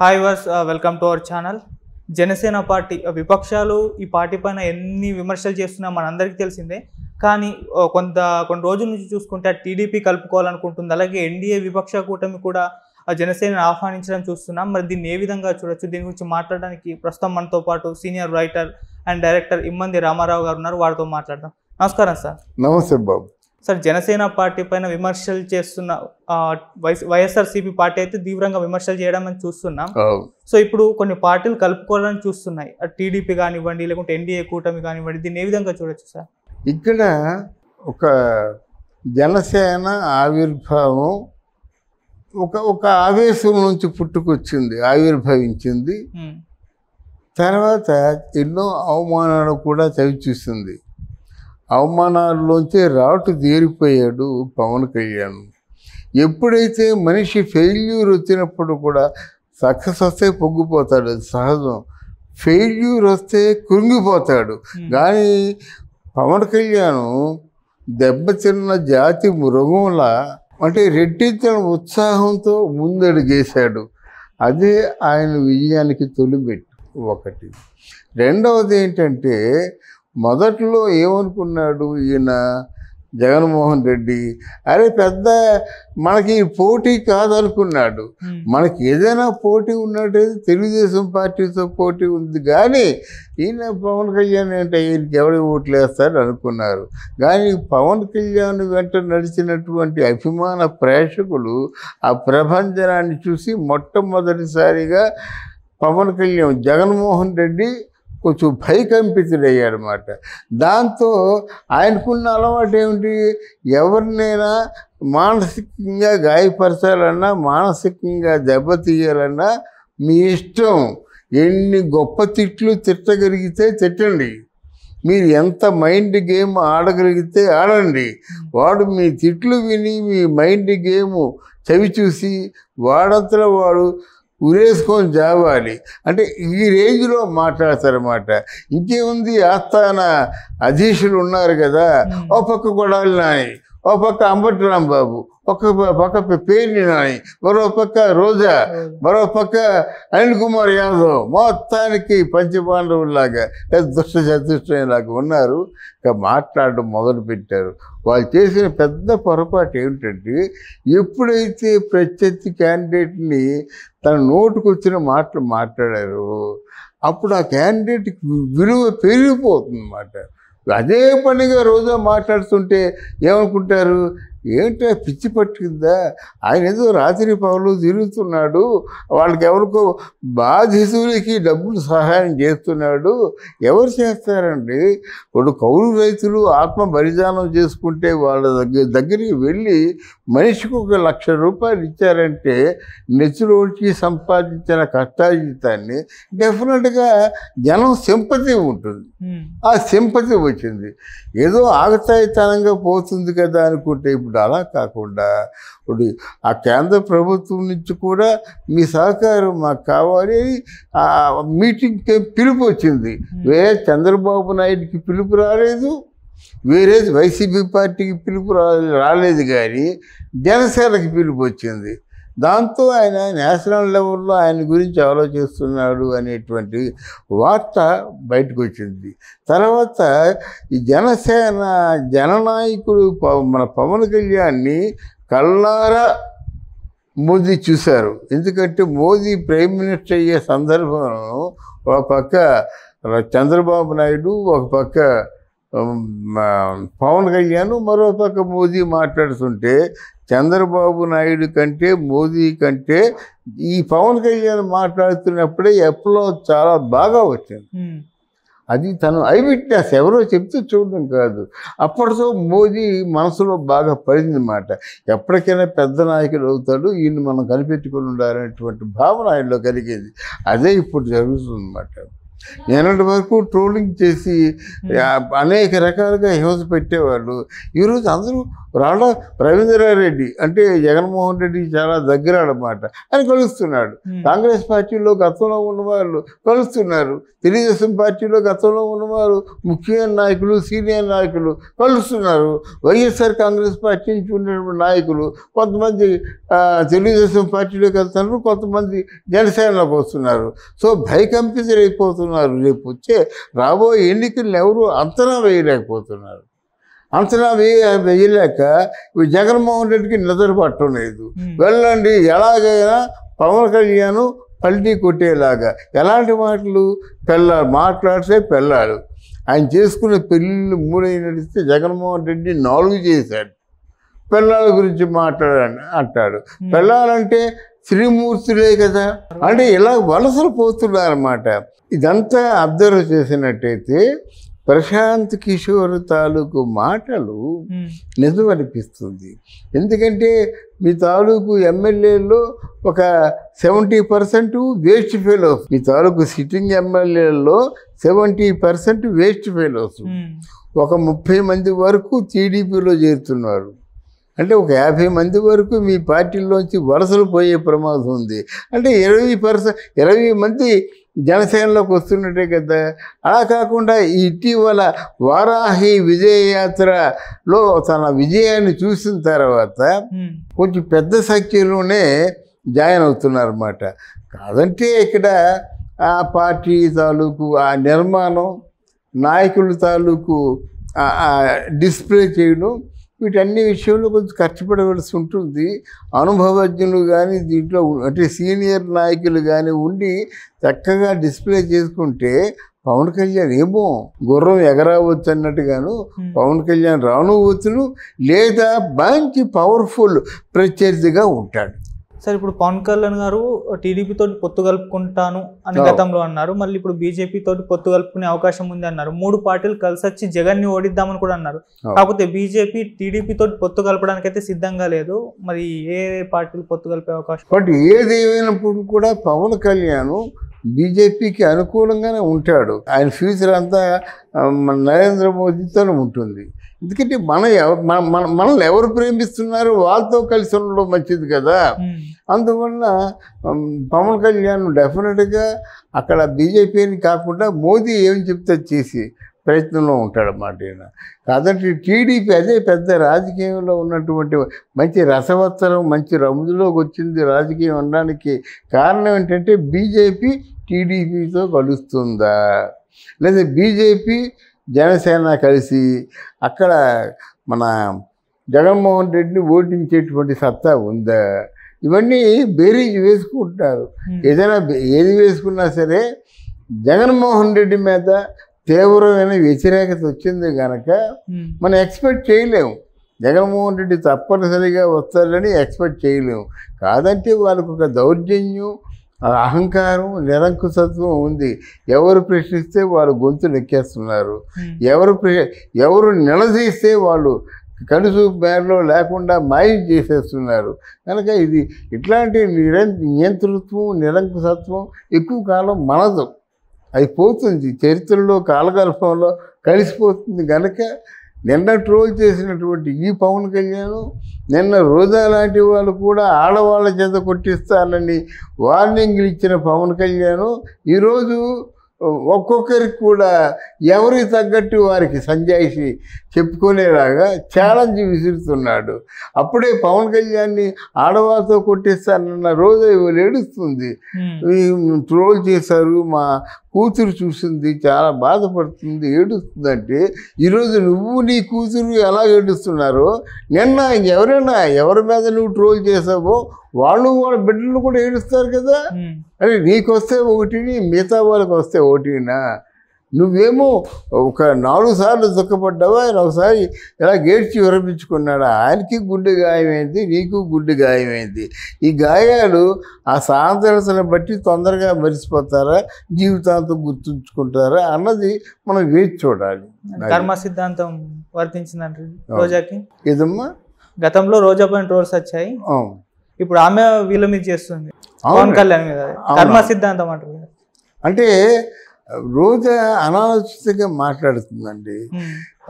Hi viewers welcome to our channel Janasena party uh, విపక్షాలు ఈ party పైన ఎన్ని విమర్శలు చేస్తున్నా మనందరికీ తెలిసిందే. కానీ uh, కొంత కొన్ని రోజుల నుంచి చూసుకుంటే టీడీపీ కలుపుకోవాలనుకుంటుంది. అలాగే ఎన్డీఏ విపక్ష కూటమి కూడా జనసేనను జనసేనని ఆహ్వానించడం చూస్తున్నాం. మరి దీన్ని ఏ విధంగా చూడొచ్చు? దీని గురించి మాట్లాడడానికి ప్రస్తుతం మనతో పాటు senior writer and director Immandi Ramarao garu ఉన్నారు. వారితో మాట్లాడదాం. నమస్కారం సార్. నమస్తే బాబు. సార్ జనసేన పార్టీ పైన విమర్శలు చేస్తున్న వైఎస్ఆర్సీపీ పార్టీ అయితే తీవ్రంగా విమర్శలు చేయడం అని చూస్తున్నాం. సో ఇప్పుడు కొన్ని పార్టీలు కలుపుకోవాలని చూస్తున్నాయి. టీడీపీ కానివ్వండి లేకుంటే ఎన్డీఏ కూటమి కానివ్వండి దీన్ని ఏ విధంగా చూడొచ్చు సార్? ఇక్కడ ఒక జనసేన ఆవిర్భావం ఒక ఒక ఆవేశం నుంచి పుట్టుకొచ్చింది ఆవిర్భవించింది. తర్వాత ఎన్నో అవమానాలు కూడా చవి చూసింది అవమానాల్లోంచి రాటు దేరిపోయాడు పవన్ కళ్యాణ్. ఎప్పుడైతే మనిషి ఫెయిల్యూర్ వచ్చినప్పుడు కూడా సక్సెస్ వస్తే పొంగిపోతాడు సహజం. ఫెయిల్యూర్ వస్తే కృంగిపోతాడు. కానీ పవన్ కళ్యాణ్ దెబ్బతిన్న జాతి మృగంలా అంటే రెట్టించిన ఉత్సాహంతో ముందడుగేశాడు. అదే ఆయన విజయానికి తొలిమెట్టు ఒకటి. రెండవది ఏంటంటే మొదట్లో ఏమనుకున్నాడు ఈయన జగన్మోహన్ రెడ్డి? అరే పెద్ద మనకి పోటీ కాదనుకున్నాడు. మనకి ఏదైనా పోటీ ఉన్నట్టయితే తెలుగుదేశం పార్టీతో పోటీ ఉంది. కానీ ఈయన పవన్ కళ్యాణ్ అంటే ఈయనకి ఎవరి ఓట్లు వేస్తాడు అనుకున్నారు. కానీ పవన్ కళ్యాణ్ వెంట నడిచినటువంటి అభిమాన ప్రేక్షకులు ఆ ప్రభంజనాన్ని చూసి మొట్టమొదటిసారిగా పవన్ కళ్యాణ్ జగన్మోహన్ రెడ్డి కొంచెం భయకంపితుడయ్యాడనమాట దాంతో ఆయనకున్న అలవాటు ఏమిటి ఎవరినైనా మానసికంగా గాయపరచాలన్నా మానసికంగా దెబ్బతీయాలన్నా మీ ఇష్టం. ఎన్ని గొప్ప తిట్లు తిట్టగలిగితే తిట్టండి. మీరు ఎంత మైండ్ గేమ్ ఆడగలిగితే ఆడండి. వాడు మీ తిట్లు విని మీ మైండ్ గేమ్ చవి చూసి వాడంతలో వాడు ఉరేసుకొని జావాలి. అంటే ఈ రేంజ్లో మాట్లాడతారన్నమాట. ఇంకేముంది? ఆస్థాన అధీశులు ఉన్నారు కదా. ఓ పక్క గొడవలు నాని ఓ పక్క అంబటి రాంబాబు ఒక పక్క పేర్ని నాని మరో పక్క రోజా మరో పక్క అనిల్ కుమార్ యాదవ్. మొత్తానికి పంచపాండవుల్లాగా లేదా దుష్ట చతుష్టలాగా ఉన్నారు. ఇక మాట్లాడడం మొదలు పెట్టారు. వాళ్ళు చేసిన పెద్ద పొరపాటు ఏమిటంటే ఎప్పుడైతే ప్రత్యర్థి క్యాండిడేట్ని తన నోటుకు వచ్చిన మాటలు మాట్లాడారు అప్పుడు ఆ క్యాండిడేట్కి విలువ పెరిగిపోతుంది అన్నమాట అదే పనిగా రోజా మాట్లాడుతుంటే ఏమనుకుంటారు? ఏంటో పిచ్చి పట్టిందా? ఆయన ఏదో రాత్రి పగలు తిరుగుతున్నాడు. వాళ్ళకి ఎవరికో బాధితులకి డబ్బులు సహాయం చేస్తున్నాడు. ఎవరు చేస్తారండి? ఇప్పుడు కౌలు రైతులు ఆత్మ బలిదానం చేసుకుంటే వాళ్ళ దగ్గర దగ్గరికి వెళ్ళి మనిషికి ఒక లక్ష రూపాయలు ఇచ్చారంటే నెచ్చులోకి సంపాదించిన కష్టాజితాన్ని డెఫినెట్గా జనం సింపతి ఉంటుంది. ఆ సింపతి వచ్చింది. ఏదో ఆగతాయితనంగా పోతుంది కదా అనుకుంటే ఇప్పుడు అలా కాకుండా ఇప్పుడు ఆ కేంద్ర ప్రభుత్వం నుంచి కూడా మీ సహకారం మాకు కావాలి అని ఆ మీటింగ్కి పిలుపు వచ్చింది. వేరే చంద్రబాబు నాయుడికి పిలుపు రాలేదు. వేరే వైసీపీ పార్టీకి పిలుపు రాలేదు కానీ జనసేనకి పిలుపు వచ్చింది. దాంతో ఆయన నేషనల్ లెవెల్లో ఆయన గురించి ఆలోచిస్తున్నాడు అనేటువంటి వార్త బయటకు వచ్చింది. తర్వాత ఈ జనసేన జననాయకుడు మన పవన్ కళ్యాణ్ని కళ్ళారా మోదీ చూశారు. ఎందుకంటే మోదీ ప్రైమ్ మినిస్టర్ అయ్యే సందర్భంలో ఒక పక్క చంద్రబాబు నాయుడు ఒక పక్క పవన్ కళ్యాణ్ మరో పక్క మోదీ మాట్లాడుతుంటే చంద్రబాబు నాయుడు కంటే మోదీ కంటే ఈ పవన్ కళ్యాణ్ మాట్లాడుతున్నప్పుడే ఎప్పుడో చాలా బాగా వచ్చింది. అది తను ఐ విట్నెస్ ఎవరో చెప్తూ చూడడం కాదు. అప్పటితో మోదీ మనసులో బాగా పడింది మాట. ఎప్పటికైనా పెద్ద నాయకుడు అవుతాడు ఈయన మనం కనిపెట్టుకుని ఉండాలనేటువంటి భావన ఆయనలో కలిగేది. అదే ఇప్పుడు జరుగుతుందన్నమాట నిన్నటి వరకు ట్రోలింగ్ చేసి అనేక రకాలుగా హింస పెట్టేవాళ్ళు. ఈరోజు అందరూ రాళ్ళ రవీంద్రారెడ్డి అంటే జగన్మోహన్ రెడ్డి చాలా దగ్గర అన్నమాట అని కలుస్తున్నాడు. కాంగ్రెస్ పార్టీలో గతంలో ఉన్నవాళ్ళు కలుస్తున్నారు. తెలుగుదేశం పార్టీలో గతంలో ఉన్నవారు ముఖ్యమైన నాయకులు సీనియర్ నాయకులు కలుస్తున్నారు. వైఎస్ఆర్ కాంగ్రెస్ పార్టీ నుంచి ఉన్నటువంటి నాయకులు కొంతమంది తెలుగుదేశం పార్టీలోకి వెళ్తున్నారు కొంతమంది జనసేనలోకి వస్తున్నారు. సో భయకంపితులైపోతున్నారు రేపు వచ్చే రాబోయే ఎన్నికలను ఎవరు అంచనా వేయలేకపోతున్నారు. అంచనా వేయ వేయలేక జగన్మోహన్ రెడ్డికి నిద్ర పట్టడం లేదు. వెళ్ళండి. ఎలాగైనా పవన్ కళ్యాణ్ పల్టీ కొట్టేలాగా ఎలాంటి మాటలు? పెళ్ళాలి మాట్లాడితే పెళ్ళాడు. ఆయన చేసుకున్న పెళ్ళిళ్ళు మూడై నడిస్తే జగన్మోహన్ రెడ్డి నాలుగు చేశాడు. పెళ్ళాల గురించి మాట్లాడాడు అంటాడు. పెళ్ళాలంటే శ్రీమూర్తులే కదా. అంటే ఇలా వలసలు పోతున్నారన్నమాట. ఇదంతా అబ్జర్వ్ చేసినట్టయితే ప్రశాంత్ కిషోర్ తాలూకు మాటలు ఉమ్. నిజం అనిపిస్తుంది ఎందుకంటే మీ తాలూకు ఎమ్మెల్యేల్లో ఒక సెవెంటీ పర్సెంట్ వేస్ట్ ఫెలోస్ మీ తాలూకు సిట్టింగ్ ఎమ్మెల్యేల్లో సెవెంటీ పర్సెంట్ వేస్ట్ ఫెలోస్. ఒక ముప్పై మంది వరకు టీడీపీలో చేరుతున్నారు. అంటే ఒక యాభై మంది వరకు మీ పార్టీలోంచి వలసలు పోయే ప్రమాదం ఉంది. అంటే ఇరవై పర్సెంట్ ఇరవై మంది జనసేనలోకి వస్తున్నట్టే కదా. అలా కాకుండా ఇటీవల వారాహి విజయయాత్రలో తన విజయాన్ని చూసిన తర్వాత. కొంచెం పెద్ద సంఖ్యలోనే జాయిన్ అవుతున్నారన్నమాట. కాదంటే ఇక్కడ ఆ పార్టీ తాలూకు ఆ నిర్మాణం నాయకుల తాలూకు డిస్ప్లే చేయడం వీటన్ని విషయంలో కొంచెం ఖర్చు పడవలసి ఉంటుంది. అనుభవజ్ఞులు కానీ దీంట్లో అంటే సీనియర్ నాయకులు కానీ ఉండి చక్కగా డిస్ప్లే చేసుకుంటే పవన్ కళ్యాణ్ ఏమో గుర్రం ఎగరావచ్చు అన్నట్టుగాను. పవన్ కళ్యాణ్ రానువచ్చును. లేదా మంచి పవర్ఫుల్ ప్రత్యర్థిగా ఉంటాడు. సార్ ఇప్పుడు పవన్ కళ్యాణ్ గారు టీడీపీ తోటి పొత్తు కలుపుకుంటాను అని. గతంలో అన్నారు. మళ్ళీ ఇప్పుడు బీజేపీ తోటి పొత్తు కలుపుకునే అవకాశం ఉంది అన్నారు. మూడు పార్టీలు కలిసి వచ్చి జగన్ని ఓడిద్దామని కూడా అన్నారు. కాకపోతే బీజేపీ టీడీపీ తోటి పొత్తు కలపడానికి అయితే సిద్ధంగా లేదు. మరి ఏ పార్టీలు పొత్తు కలిపే అవకాశం? బట్ ఏది ఏమైనప్పుడు కూడా పవన్ కళ్యాణ్ బీజేపీకి అనుకూలంగానే ఉంటాడు. ఆయన ఫ్యూచర్ అంతా నరేంద్ర మోదీతోనే ఉంటుంది. ఎందుకంటే మన మన మన మనల్ని ఎవరు ప్రేమిస్తున్నారు వాళ్ళతో కలిసి ఉండడం మంచిది కదా. అందువల్ల పవన్ కళ్యాణ్ డెఫినెట్గా అక్కడ బీజేపీని కాకుండా మోదీ ఏం చెప్తే చేసి ప్రయత్నంలో ఉంటాడన్నమాట ఈయన. కాదంటే టీడీపీ అదే పెద్ద రాజకీయంలో ఉన్నటువంటి మంచి రసవత్తరం మంచి రముదులోకి వచ్చింది రాజకీయం అనడానికి కారణం ఏంటంటే బీజేపీ టీడీపీతో కలుస్తుందా? లేదా బీజేపీ జనసేన కలిసి అక్కడ మన జగన్మోహన్ రెడ్డిని ఓటించేటువంటి సత్తా ఉందా ఇవన్నీ బేరీజ్ వేసుకుంటారు. ఏదైనా ఏది వేసుకున్నా సరే జగన్మోహన్ రెడ్డి మీద తీవ్రమైన వ్యతిరేకత వచ్చింది కనుక. మనం ఎక్స్పెక్ట్ చేయలేము జగన్మోహన్ రెడ్డి తప్పనిసరిగా వస్తారని ఎక్స్పెక్ట్ చేయలేము కాదంటే వాళ్ళకు ఒక దౌర్జన్యం అహంకారం నిరంకుశత్వం ఉంది. ఎవరు ప్రశ్నిస్తే వాళ్ళు గొంతు నెక్కేస్తున్నారు. ఉమ్. ఎవరు ప్ర- ఎవరు నిలదీస్తే వాళ్ళు కనుసు మేరలో లేకుండా మాయం చేసేస్తున్నారు. కనుక ఇది ఇట్లాంటి నిర నియంతృత్వం నిరంకుశత్వం ఎక్కువ కాలం మనదు. అది పోతుంది. చరిత్రలో కాలగల్పంలో కలిసిపోతుంది. కనుక నిన్న ట్రోల్ చేసినటువంటి ఈ పవన్ కళ్యాణ్ నిన్న రోజా లాంటి వాళ్ళు కూడా ఆడవాళ్ళ చేత కొట్టిస్తానని వార్నింగ్లు ఇచ్చిన పవన్ కళ్యాణ్ ఈరోజు ఒక్కొక్కరికి కూడా ఎవరికి తగ్గట్టు వారికి సంజాయిషి చెప్పుకునేలాగా ఛాలెంజ్ విసురుతున్నాడు. అప్పుడే పవన్ కళ్యాణ్ని ఆడవాళ్ళతో కొట్టిస్తానన్న రోజు ఏడుస్తుంది. ట్రోల్ చేశారు మా కూతురు చూసింది చాలా బాధపడుతుంది ఏడుస్తుందంటే ఈరోజు నువ్వు నీ కూతురు ఎలా ఏడుస్తున్నారో నిన్న ఎవరైనా ఎవరి మీద నువ్వు ట్రోల్ చేసావో వాళ్ళు వాళ్ళ బిడ్డలు కూడా ఏడుస్తారు కదా. అరే నీకు వస్తే ఒకటిని మిగతా వాళ్ళకి వస్తే ఒకటినా నువ్వేమో ఒక నాలుగు సార్లు దుఃఖపడ్డావా ఆయన ఒకసారి ఇలా గేడ్చి విరపించుకున్నాడా ఆయనకి గుండె గాయమైంది నీకు గుండె గాయమైంది. ఈ గాయాలు ఆ సాంద్రతను బట్టి తొందరగా మరిచిపోతారా జీవితాంతం గుర్తుంచుకుంటారా? అన్నది మనం వేచి చూడాలి. కర్మ సిద్ధాంతం వర్తించిందంట రోజాకి. ఇదమ్మా గతంలో రోజా పైన ట్రోల్స్ వచ్చాయి. ఇప్పుడు ఆమె వీళ్ళ మీద చేస్తుంది. పవన్ కళ్యాణ్ మీద. కర్మ సిద్ధాంతం అంటారు అంటే రోజా అనాలోచితంగా మాట్లాడుతుందండి.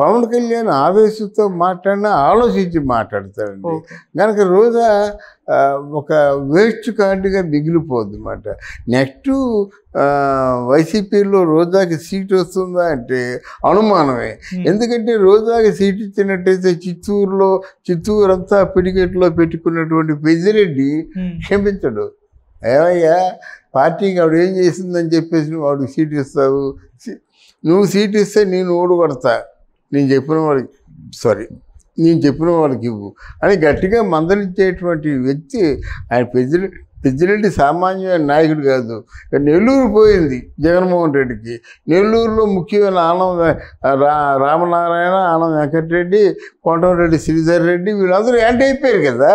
పవన్ కళ్యాణ్ ఆవేశంతో మాట్లాడినా ఆలోచించి మాట్లాడతాడండి. కనుక రోజా ఒక వేస్ట్ కార్డుగా మిగిలిపోద్ది అనమాట నెక్స్ట్ వైసీపీలో రోజాకి సీట్ వస్తుందా అంటే అనుమానమే. ఎందుకంటే రోజాకి సీట్ ఇచ్చినట్టయితే చిత్తూరులో చిత్తూరు అంతా పిడికెట్లో పెట్టుకున్నటువంటి పెద్దిరెడ్డి క్షమించడు. ఏమయ్యా? పార్టీకి ఆవిడ ఏం చేసిందని చెప్పేసి నువ్వు ఆవిడకి సీట్ ఇస్తావు? నువ్వు సీట్ ఇస్తే నేను ఓడిపడతా నేను చెప్పిన వాడికి సారీ నేను చెప్పిన వాళ్ళకి ఇవ్వు. అని గట్టిగా మందలించేటువంటి వ్యక్తి ఆయన ప్రెసిడెంట్ పెద్దిరెడ్డి సామాన్యమైన నాయకుడు కాదు. నెల్లూరు పోయింది జగన్మోహన్ రెడ్డికి. నెల్లూరులో ముఖ్యమైన ఆనం రా రామనారాయణ ఆనం వెంకటరెడ్డి కోటమిరెడ్డి శ్రీధర్ రెడ్డి వీళ్ళందరూ యాంటీ అయిపోయారు కదా.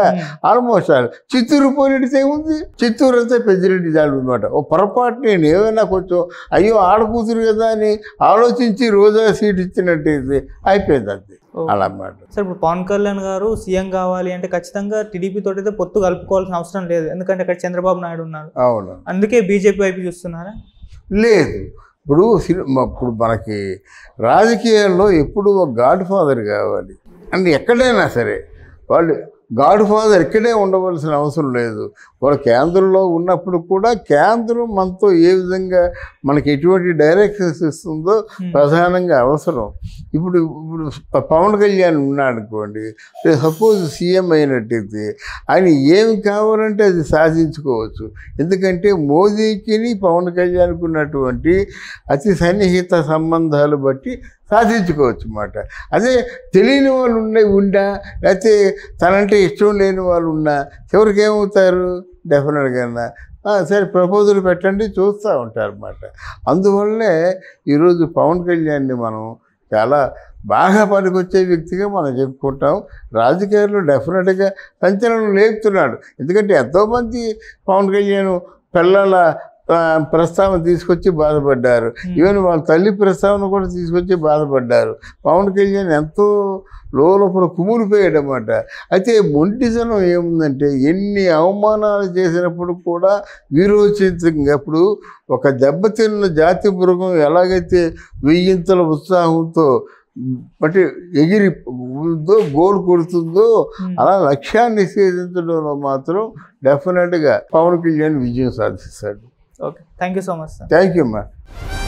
ఆల్మోస్ట్ ఆల్ చిత్తూరు పోయినట్టు ఏముంది? చిత్తూరు అంతా పెద్దిరెడ్డి దాడు అనమాట ఓ పొరపాటు నేను ఏమైనా కొంచెం అయ్యో ఆడకూతురు కదా అని ఆలోచించి రోజా సీట్ ఇచ్చినట్టయితే అయిపోయింది ఓకే. అలా అన్నమాట సార్ ఇప్పుడు పవన్ కళ్యాణ్ గారు సీఎం కావాలి అంటే ఖచ్చితంగా టీడీపీ తోటి అయితే పొత్తు కలుపుకోవాల్సిన అవసరం లేదు. ఎందుకంటే అక్కడ చంద్రబాబు నాయుడు ఉన్నారు. అవును. అందుకే బీజేపీ వైపు చూస్తున్నారా? లేదు. ఇప్పుడు ఇప్పుడు మనకి రాజకీయాల్లో ఎప్పుడు ఒక గాడ్ ఫాదర్ కావాలి. అంటే ఎక్కడైనా సరే వాళ్ళు గాడ్ ఫాదర్ ఇక్కడే ఉండవలసిన అవసరం లేదు. వాళ్ళు కేంద్రంలో ఉన్నప్పుడు కూడా కేంద్రం మనతో ఏ విధంగా మనకి ఎటువంటి డైరెక్షన్స్ ఇస్తుందో ఉమ్, ప్రధానంగా అవసరం. ఇప్పుడు ఇప్పుడు పవన్ కళ్యాణ్ ఉన్నాడు అనుకోండి సపోజ్ సీఎం అయినట్టయితే ఆయన ఏమి కావాలంటే అది సాధించుకోవచ్చు. ఎందుకంటే మోదీకి పవన్ కళ్యాణ్కి ఉన్నటువంటి అతి సన్నిహిత సంబంధాలు బట్టి సాధించుకోవచ్చు అన్నమాట అదే తెలియని వాళ్ళు ఉండే ఉండా లేకపోతే తనంటే ఇష్టం లేని వాళ్ళు ఉన్నా చివరికి ఏమవుతారు డెఫినెట్గా సరే ప్రపోజల్ పెట్టండి చూస్తూ ఉంటారు అన్నమాట అందువల్లే ఈరోజు పవన్ కళ్యాణ్ని మనం చాలా బాగా పనికొచ్చే వ్యక్తిగా మనం చెప్పుకుంటాం. రాజకీయాల్లో డెఫినెట్గా సంచలనం లేపుతున్నాడు. ఎందుకంటే ఎంతోమంది పవన్ కళ్యాణ్ పిల్లల ప్రస్తావన తీసుకొచ్చి బాధపడ్డారు. ఈవెన్ వాళ్ళ తల్లి ప్రస్తావన కూడా తీసుకొచ్చి బాధపడ్డారు. పవన్ కళ్యాణ్ ఎంతో లోపల కుమిలిపోయాడు అన్నమాట అయితే మొంటితనం ఏముందంటే ఎన్ని అవమానాలు చేసినప్పుడు కూడా వీరోచితంగా ఇప్పుడు ఒక దెబ్బతిన్న జాతి మృగం ఎలాగైతే వెయ్యింతల ఉత్సాహంతో అంటే ఎగిరి ఉందో గోల్ కొడుతుందో. అలా లక్ష్యాన్ని నిషేధించడంలో మాత్రం డెఫినెట్గా పవన్ కళ్యాణ్ విజయం సాధిస్తాడు. Okay. Thank you so much, sir. Thank you, ma'am.